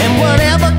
And whatever